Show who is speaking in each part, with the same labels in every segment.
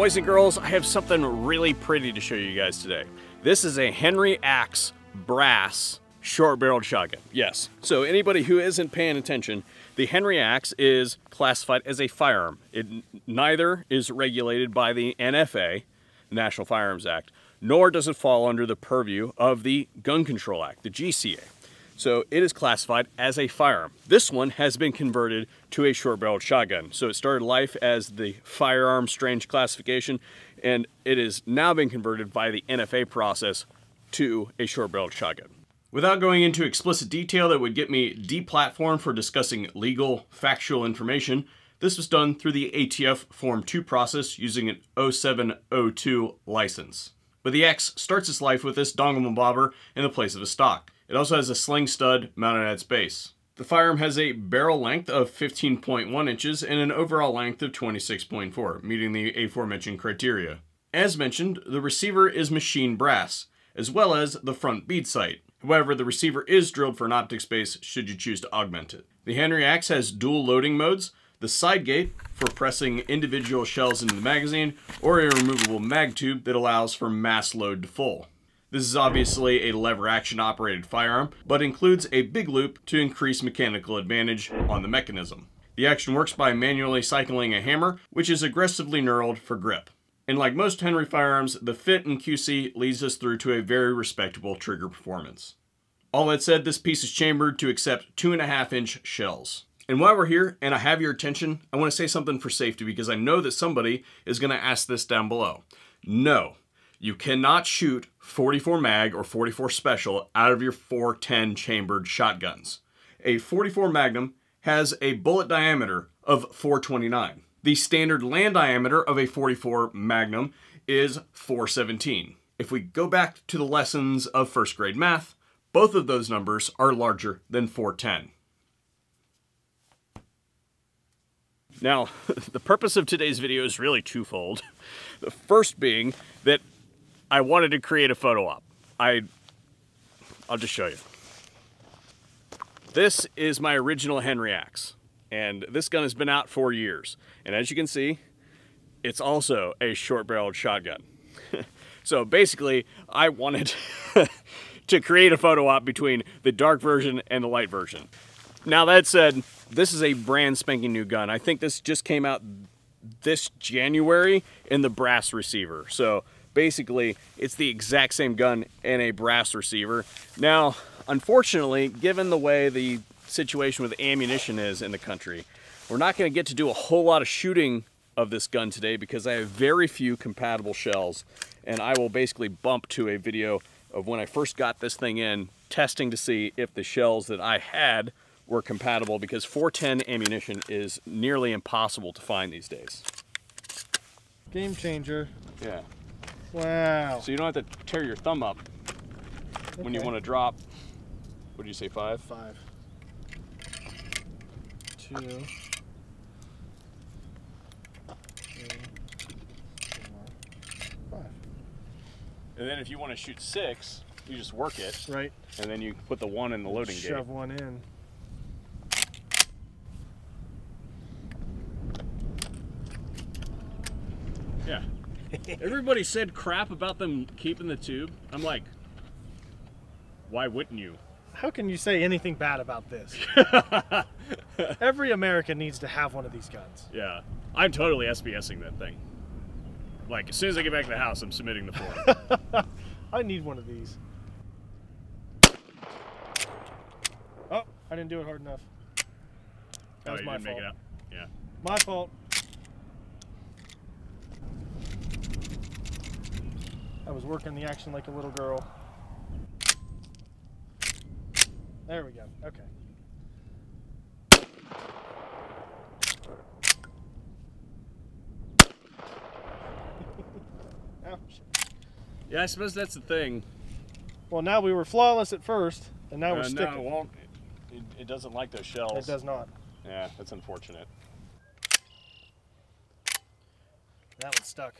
Speaker 1: Boys and girls, I have something really pretty to show you guys today. This is a Henry Axe brass short-barreled shotgun. Yes. So anybody who isn't paying attention, the Henry Axe is classified as a firearm. It neither is regulated by the NFA, National Firearms Act, nor does it fall under the purview of the Gun Control Act, the GCA. So it is classified as a firearm. This one has been converted to a short barreled shotgun. So it started life as the firearm strange classification, and it has now been converted by the NFA process to a short barreled shotgun. Without going into explicit detail that would get me deplatformed for discussing legal, factual information, this was done through the ATF Form 2 process using an 0702 license. But the Axe starts its life with this dongle bobber in the place of a stock. It also has a sling stud mounted at its base. The firearm has a barrel length of 15.1 inches and an overall length of 26.4, meeting the aforementioned criteria. As mentioned, the receiver is machine brass, as well as the front bead sight. However, the receiver is drilled for an optic space should you choose to augment it. The Henry Axe has dual loading modes, the side gate for pressing individual shells into the magazine, or a removable mag tube that allows for mass load to full. This is obviously a lever action operated firearm, but includes a big loop to increase mechanical advantage on the mechanism. The action works by manually cycling a hammer, which is aggressively knurled for grip. And like most Henry firearms, the fit and QC leads us through to a very respectable trigger performance. All that said, this piece is chambered to accept 2.5 inch shells. And while we're here and I have your attention, I want to say something for safety because I know that somebody is going to ask this down below. No, you cannot shoot 44 mag or 44 special out of your 410 chambered shotguns. A 44 Magnum has a bullet diameter of 429. The standard land diameter of a 44 Magnum is 417. If we go back to the lessons of first grade math, both of those numbers are larger than 410. Now, the purpose of today's video is really twofold. The first being that I wanted to create a photo op. I, I'll just show you. This is my original Henry Axe, and this gun has been out for years. And as you can see, it's also a short-barreled shotgun. so basically, I wanted to create a photo op between the dark version and the light version. Now that said, this is a brand spanking new gun. I think this just came out this January in the brass receiver. So basically it's the exact same gun in a brass receiver. Now, unfortunately, given the way the situation with ammunition is in the country, we're not going to get to do a whole lot of shooting of this gun today because I have very few compatible shells and I will basically bump to a video of when I first got this thing in testing to see if the shells that I had were compatible because 410 ammunition is nearly impossible to find these days.
Speaker 2: Game changer.
Speaker 1: Yeah.
Speaker 2: Wow.
Speaker 1: So you don't have to tear your thumb up okay. when you want to drop. What do you say, five?
Speaker 2: Five. Two.
Speaker 1: And then if you want to shoot six, you just work it.
Speaker 2: Right.
Speaker 1: And then you put the one in the loading
Speaker 2: Shove
Speaker 1: gate.
Speaker 2: Shove one in.
Speaker 1: Yeah. Everybody said crap about them keeping the tube. I'm like, why wouldn't you?
Speaker 2: How can you say anything bad about this? Every American needs to have one of these guns.
Speaker 1: Yeah. I'm totally SBSing that thing. Like, as soon as I get back to the house, I'm submitting the form.
Speaker 2: I need one of these. Oh, I didn't do it hard enough. That
Speaker 1: oh,
Speaker 2: was my fault.
Speaker 1: Yeah.
Speaker 2: My fault. I was working the action like a little girl. There we go. Okay.
Speaker 1: Yeah, I suppose that's the thing.
Speaker 2: Well, now we were flawless at first, and now uh, we're sticking.
Speaker 1: No, it won't. It, it doesn't like those shells.
Speaker 2: It does not.
Speaker 1: Yeah, that's unfortunate.
Speaker 2: That one's stuck.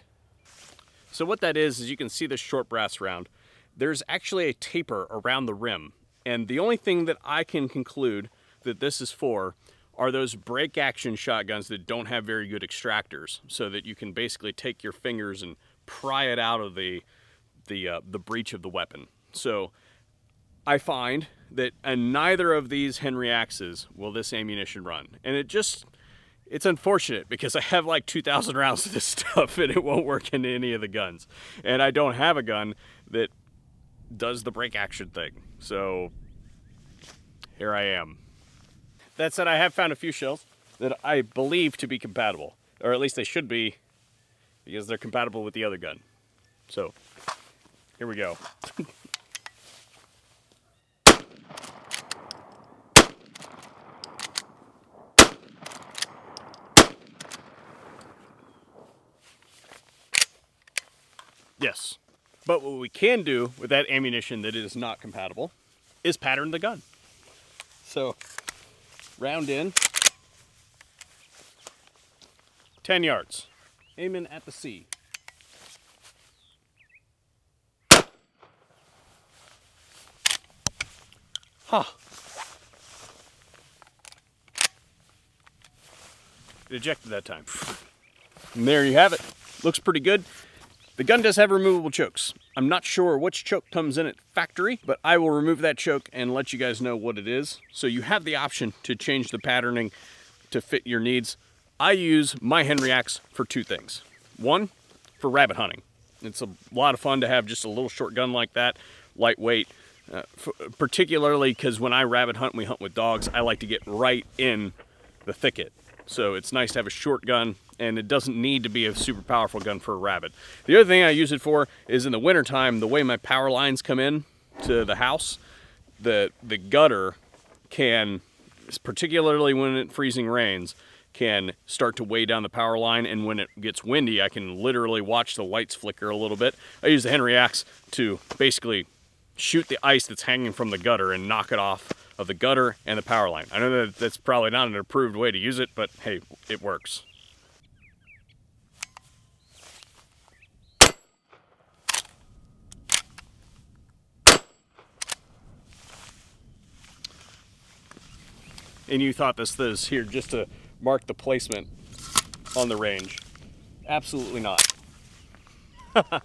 Speaker 1: So what that is, is you can see this short brass round. There's actually a taper around the rim. And the only thing that I can conclude that this is for are those break action shotguns that don't have very good extractors so that you can basically take your fingers and pry it out of the the uh, the breech of the weapon. So I find that in neither of these Henry axes will this ammunition run. And it just it's unfortunate because I have like 2,000 rounds of this stuff and it won't work in any of the guns. And I don't have a gun that does the break action thing. So here I am. That said, I have found a few shells that I believe to be compatible, or at least they should be because they're compatible with the other gun. So here we go. Yes. But what we can do with that ammunition that is not compatible is pattern the gun. So round in 10 yards, aiming at the C. Huh. It ejected that time. And there you have it. Looks pretty good. The gun does have removable chokes. I'm not sure which choke comes in at factory, but I will remove that choke and let you guys know what it is. So you have the option to change the patterning to fit your needs. I use my Henry axe for two things. One, for rabbit hunting. It's a lot of fun to have just a little short gun like that, lightweight, uh, particularly because when I rabbit hunt, we hunt with dogs, I like to get right in the thicket. So it's nice to have a short gun and it doesn't need to be a super powerful gun for a rabbit. The other thing I use it for is in the wintertime, the way my power lines come in to the house, the, the gutter can, particularly when it freezing rains, can start to weigh down the power line and when it gets windy I can literally watch the lights flicker a little bit. I use the Henry axe to basically shoot the ice that's hanging from the gutter and knock it off of the gutter and the power line. I know that that's probably not an approved way to use it, but hey, it works. And you thought this was here just to mark the placement on the range. Absolutely not.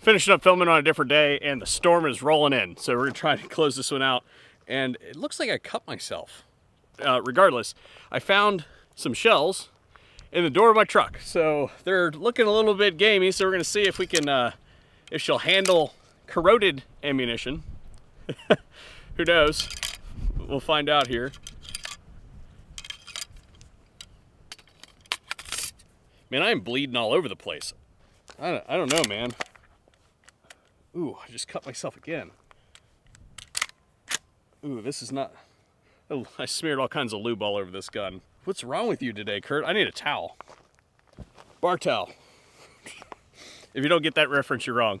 Speaker 1: Finishing up filming on a different day and the storm is rolling in. So we're gonna try to close this one out and it looks like I cut myself. Uh, regardless, I found some shells in the door of my truck. So they're looking a little bit gamey, so we're gonna see if we can, uh, if she'll handle corroded ammunition. Who knows? We'll find out here. Man, I'm bleeding all over the place. I don't, I don't know, man. Ooh, I just cut myself again. Ooh, this is not... I smeared all kinds of lube all over this gun. What's wrong with you today, Kurt? I need a towel. Bar towel. if you don't get that reference, you're wrong.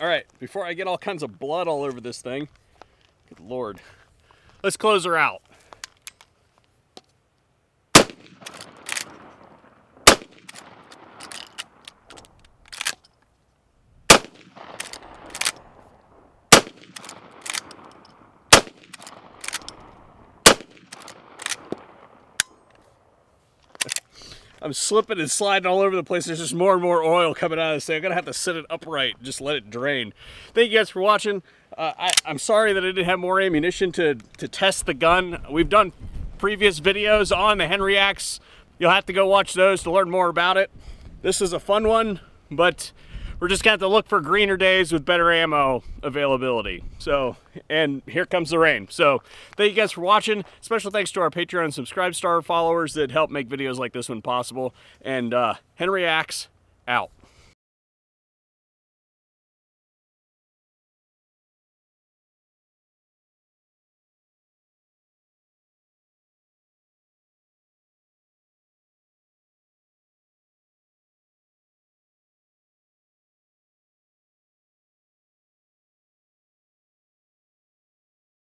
Speaker 1: All right, before I get all kinds of blood all over this thing, good lord, let's close her out. I'm slipping and sliding all over the place. There's just more and more oil coming out of this thing. I'm gonna have to sit it upright, just let it drain. Thank you guys for watching. Uh, I, am sorry that I didn't have more ammunition to, to test the gun. We've done previous videos on the Henry Axe. You'll have to go watch those to learn more about it. This is a fun one, but we're just gonna have to look for greener days with better ammo availability. So, and here comes the rain. So thank you guys for watching. Special thanks to our Patreon SubscribeStar followers that help make videos like this one possible. And uh, Henry Axe, out.